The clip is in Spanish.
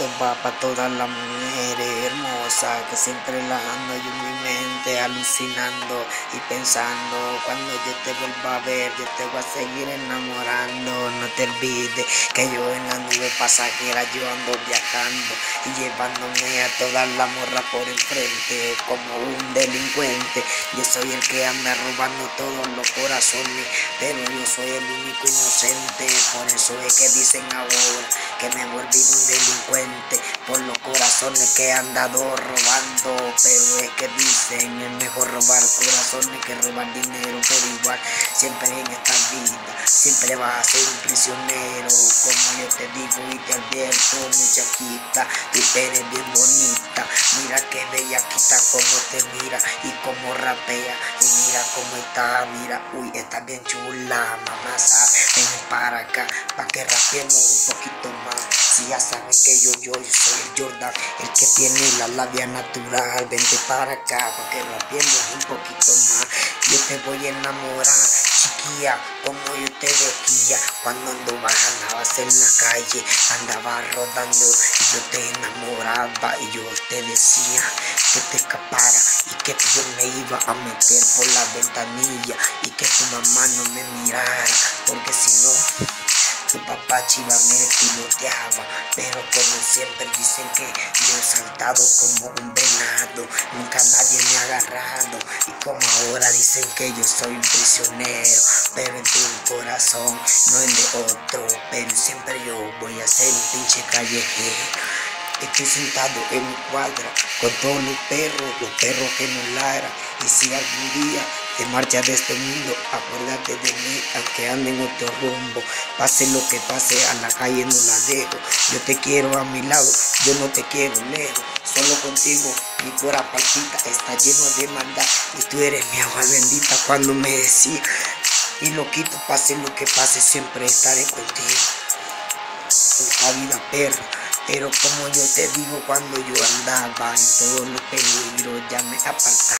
Va para todas las mujeres hermosas que siempre la ando yo en mi mente alucinando y pensando cuando yo te vuelva a ver yo te voy a seguir enamorando. No te olvides que yo en la nube pasajera yo ando viajando y llevándome a todas las morras por enfrente como un delincuente. Yo soy el que anda robando todos los corazones pero yo soy el único inocente. Por eso es que dicen ahora que me volví un delincuente por los corazones que he andado robando. Pero es que dicen es mejor robar corazones que robar dinero. Pero igual, siempre en esta vida, siempre vas a ser un prisionero. Como yo te digo y te advierto, mi chaquita, y eres bien bonita. Mira que bella quita como te mira y como rapea. Y mira cómo está, mira, uy, está bien chula, mamá. Ven para acá, para que rapiemos un poquito más. Si ya saben que yo, yo, soy el Jordan, el que tiene la labia natural. Vente para acá, para que rapiemos un poquito más. Yo te voy a enamorar, chiquilla, como yo te decía. Cuando andabas en la calle, andaba rodando y yo te enamoraba. Y yo te decía que te escapara y que yo me iba a meter por la ventanilla y que tu mamá no me mirara, porque si no tu papá chiva me piloteaba, pero como siempre dicen que yo he saltado como un venado, nunca nadie me ha agarrado, y como ahora dicen que yo soy un prisionero, pero en tu corazón, no en de otro, pero siempre yo voy a ser un pinche callejero. Estoy sentado en mi cuadra con todos los perros, los perros que nos ladran. Y si algún día te marchas de este mundo, acuérdate de mí, aunque ande en otro rumbo. Pase lo que pase, a la calle no la dejo. Yo te quiero a mi lado, yo no te quiero lejos. Solo contigo mi corazón palpita, está lleno de maldad. Y tú eres mi agua bendita cuando me decía, y loquito, pase lo que pase, siempre estaré contigo. Esta vida perra. Pero como yo te digo, cuando yo andaba en todos los peligros, ya me apartaba.